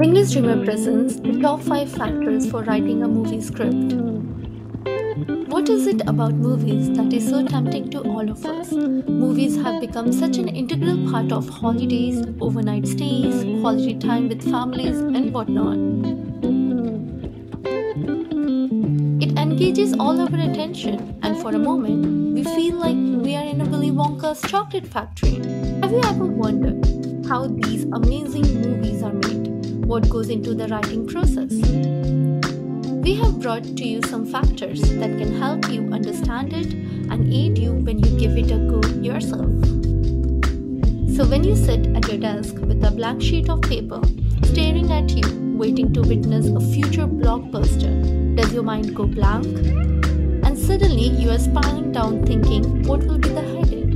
Wingless Dreamer presents the top 5 factors for writing a movie script. What is it about movies that is so tempting to all of us? Movies have become such an integral part of holidays, overnight stays, quality time with families, and whatnot. It engages all our attention, and for a moment, we feel like we are in a Willy Wonka's chocolate factory. Have you ever wondered how these amazing movies are made? What goes into the writing process. We have brought to you some factors that can help you understand it and aid you when you give it a go yourself. So, when you sit at your desk with a blank sheet of paper staring at you, waiting to witness a future blockbuster, does your mind go blank? And suddenly you are spiraling down thinking, what will be the heading?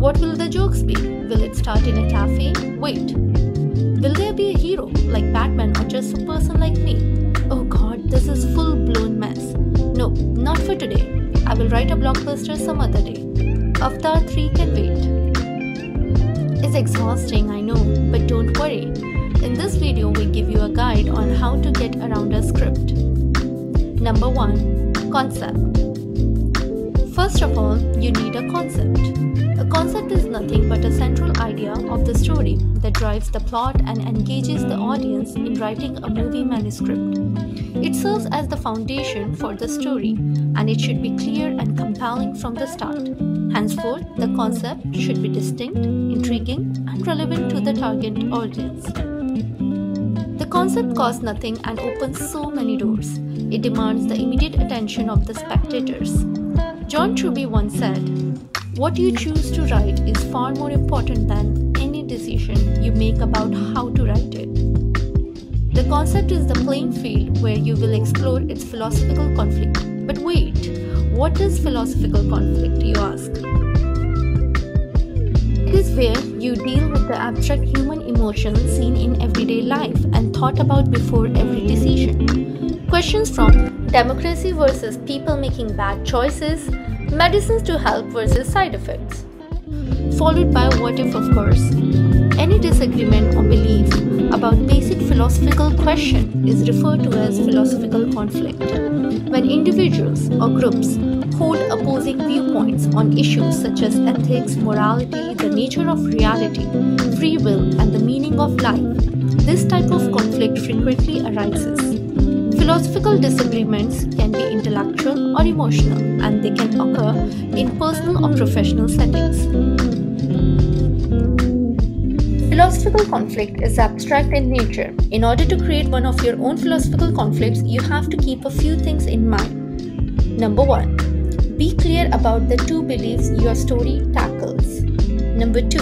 What will the jokes be? Will it start in a cafe? Wait, Will there be a hero like Batman or just a person like me? Oh god, this is full blown mess. No, not for today. I will write a blockbuster some other day. Avatar 3 can wait. It's exhausting, I know, but don't worry. In this video, we give you a guide on how to get around a script. Number 1 Concept. First of all, you need a concept. A concept is nothing but a central that drives the plot and engages the audience in writing a movie manuscript. It serves as the foundation for the story, and it should be clear and compelling from the start. Henceforth, the concept should be distinct, intriguing, and relevant to the target audience. The concept costs nothing and opens so many doors. It demands the immediate attention of the spectators. John Truby once said, what you choose to write is far more important than decision you make about how to write it. The concept is the playing field where you will explore its philosophical conflict. But wait, what is philosophical conflict, you ask? It is where you deal with the abstract human emotions seen in everyday life and thought about before every decision. Questions from democracy versus people making bad choices, medicines to help versus side effects. Followed by what if, of course. Any disagreement or belief about basic philosophical question is referred to as philosophical conflict. When individuals or groups hold opposing viewpoints on issues such as ethics, morality, the nature of reality, free will, and the meaning of life, this type of conflict frequently arises. Philosophical disagreements can be intellectual or emotional, and they can occur in personal or professional settings. Philosophical conflict is abstract in nature. In order to create one of your own philosophical conflicts, you have to keep a few things in mind. Number one, be clear about the two beliefs your story tackles. Number two,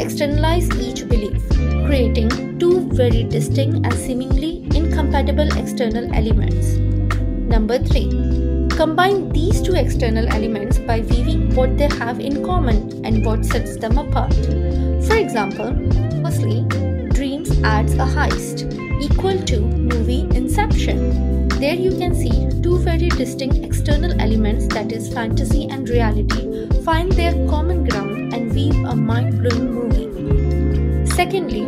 externalize each belief, creating two very distinct and seemingly incompatible external elements. Number 3. Combine these two external elements by weaving what they have in common and what sets them apart. For example, firstly, Dreams adds a heist equal to movie Inception. There you can see two very distinct external elements that is fantasy and reality find their common ground and weave a mind-blowing movie. Secondly,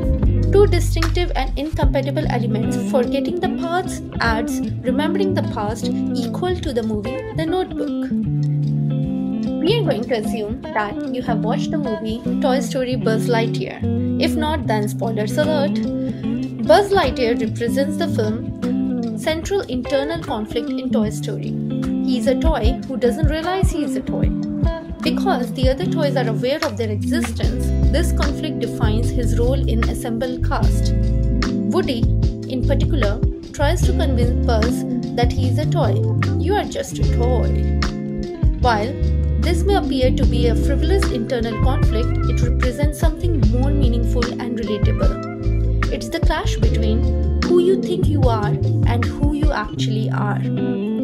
two distinctive and incompatible elements forgetting the past adds remembering the past equal to the movie The Notebook. We are going to assume that you have watched the movie Toy Story Buzz Lightyear. If not, then spoilers alert. Buzz Lightyear represents the film central internal conflict in Toy Story. He is a toy who doesn't realize he is a toy. Because the other toys are aware of their existence, this conflict defines his role in assembled cast. Woody, in particular, tries to convince Buzz that he is a toy. You are just a toy. While this may appear to be a frivolous internal conflict, it represents something more meaningful and relatable. It's the clash between who you think you are and who you actually are.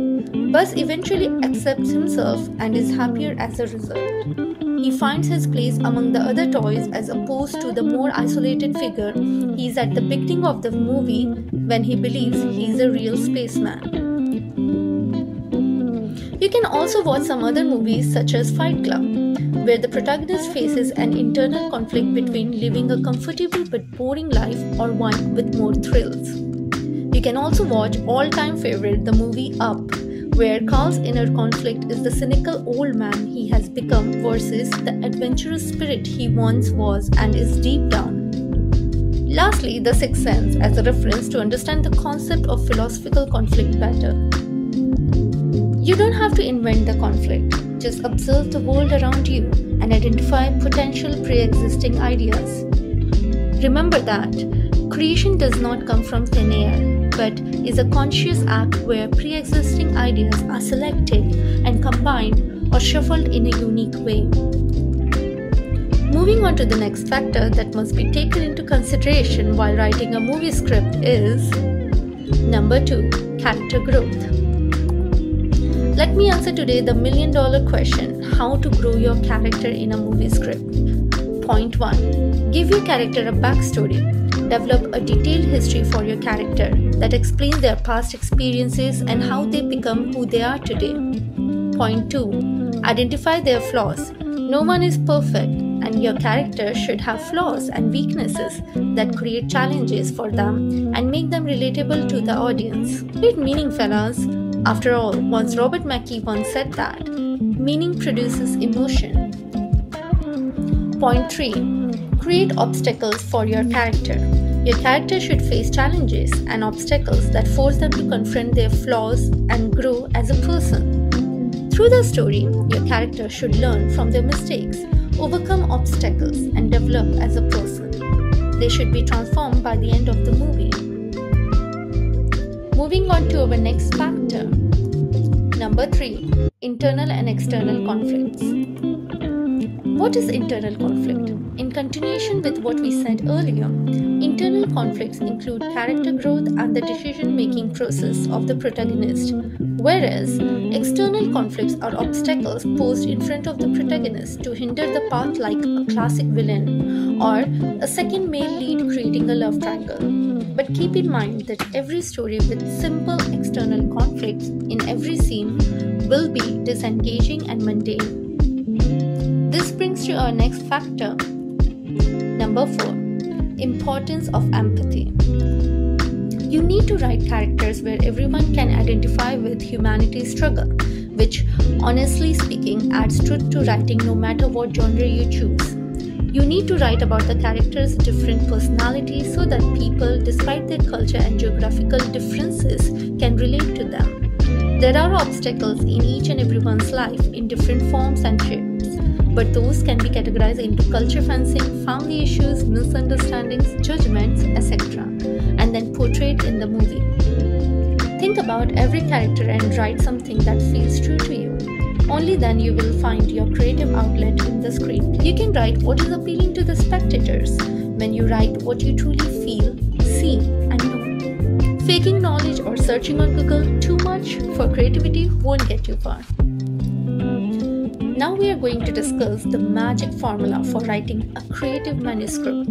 Buzz eventually accepts himself and is happier as a result. He finds his place among the other toys as opposed to the more isolated figure he is at the beginning of the movie when he believes he is a real spaceman. You can also watch some other movies such as Fight Club, where the protagonist faces an internal conflict between living a comfortable but boring life or one with more thrills. You can also watch all time favorite the movie Up, where Carl's inner conflict is the cynical old man he has become versus the adventurous spirit he once was and is deep down. Lastly, The Sixth Sense as a reference to understand the concept of philosophical conflict better. You don't have to invent the conflict, just observe the world around you and identify potential pre existing ideas. Remember that creation does not come from thin air, but is a conscious act where pre existing ideas are selected and combined or shuffled in a unique way. Moving on to the next factor that must be taken into consideration while writing a movie script is number 2 character growth. Let me answer today the million dollar question how to grow your character in a movie script. Point 1 Give your character a backstory. Develop a detailed history for your character that explains their past experiences and how they become who they are today. Point 2 Identify their flaws. No one is perfect, and your character should have flaws and weaknesses that create challenges for them and make them relatable to the audience. Great meaning, fellas. After all, once Robert McKee once said that meaning produces emotion. Point 3 Create obstacles for your character. Your character should face challenges and obstacles that force them to confront their flaws and grow as a person. Through the story, your character should learn from their mistakes, overcome obstacles, and develop as a person. They should be transformed by the end of the movie. Moving on to our next factor. Number 3 Internal and External Conflicts. What is internal conflict? In continuation with what we said earlier, internal conflicts include character growth and the decision making process of the protagonist, whereas external conflicts are obstacles posed in front of the protagonist to hinder the path, like a classic villain or a second male lead creating a love triangle. But keep in mind that every story with simple external conflicts in every scene will be disengaging and mundane. This brings to our next factor. Number 4 Importance of empathy. You need to write characters where everyone can identify with humanity's struggle, which, honestly speaking, adds truth to writing no matter what genre you choose. You need to write about the characters' different personalities so that people, despite their culture and geographical differences, can relate to them. There are obstacles in each and everyone's life in different forms and shapes, but those can be categorized into culture fencing, family issues, misunderstandings, judgments, etc., and then portrayed in the movie. Think about every character and write something that feels true to you. Only then you will find your creative outlet in the script. You can write what is appealing to the spectators when you write what you truly feel, see, and know. Faking knowledge or searching on Google too much for creativity won't get you far. Now we are going to discuss the magic formula for writing a creative manuscript.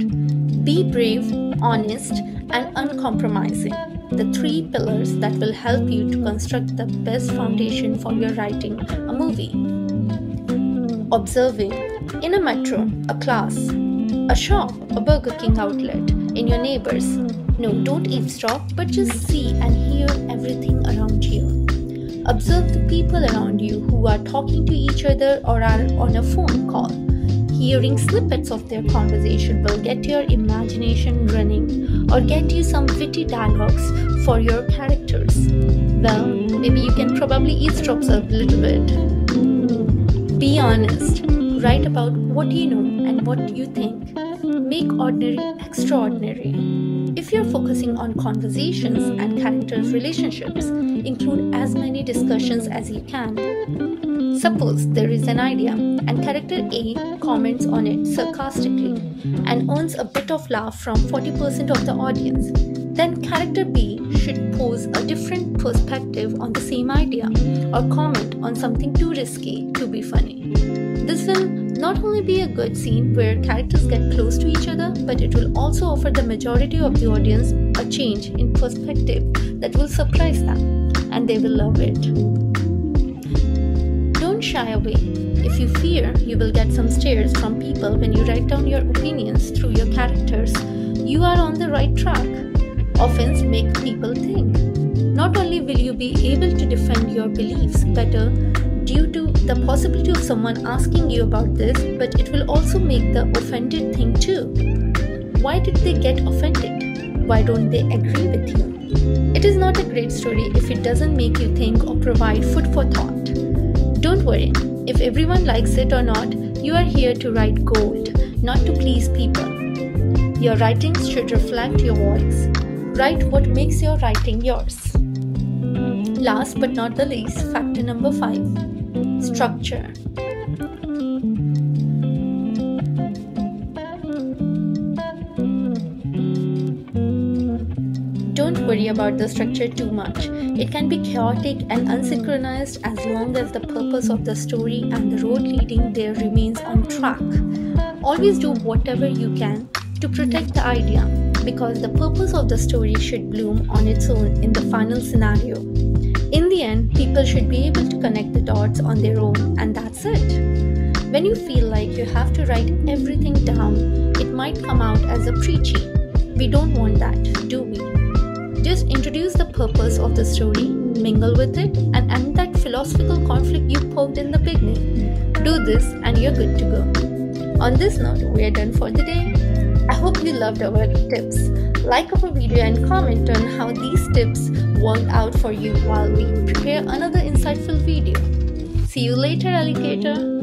Be brave, honest, and uncompromising the three pillars that will help you to construct the best foundation for your writing a movie. Observing in a metro, a class, a shop, a Burger King outlet, in your neighbors. No, don't eavesdrop, but just see and hear everything around you. Observe the people around you who are talking to each other or are on a phone call. Hearing snippets of their conversation will get your imagination running or get you some witty dialogues for your characters. Well, maybe you can probably eavesdrop a little bit. Be honest. Write about what you know and what you think. Make ordinary extraordinary. If you're focusing on conversations and characters' relationships, include as many discussions as you can. Suppose there is an idea and character A comments on it sarcastically and earns a bit of laugh from 40% of the audience. Then character B should pose a different perspective on the same idea or comment on something too risky to be funny. This will not only be a good scene where characters get close to each other, but it will also offer the majority of the audience a change in perspective that will surprise them and they will love it. Don't shy away. If you fear you will get some stares from people when you write down your opinions through your characters, you are on the right track. Offense make people think. Not only will you be able to defend your beliefs better due to the possibility of someone asking you about this, but it will also make the offended think too. Why did they get offended? Why don't they agree with you? It is not a great story if it doesn't make you think or provide food for thought. Don't worry, if everyone likes it or not, you are here to write gold, not to please people. Your writings should reflect your voice. Write what makes your writing yours. Last but not the least, factor number five structure. Don't worry about the structure too much. It can be chaotic and unsynchronized as long as the purpose of the story and the road leading there remains on track. Always do whatever you can to protect the idea because the purpose of the story should bloom on its own in the final scenario. In the end, people should be able to connect the dots on their own, and that's it. When you feel like you have to write everything down, it might come out as a preachy. We don't want that, do we? Just introduce the purpose of the story, mingle with it, and end that philosophical conflict you poked in the beginning. Do this, and you're good to go. On this note, we are done for the day. I hope you loved our tips. Like our video and comment on how these tips worked out for you while we prepare another insightful video. See you later, alligator.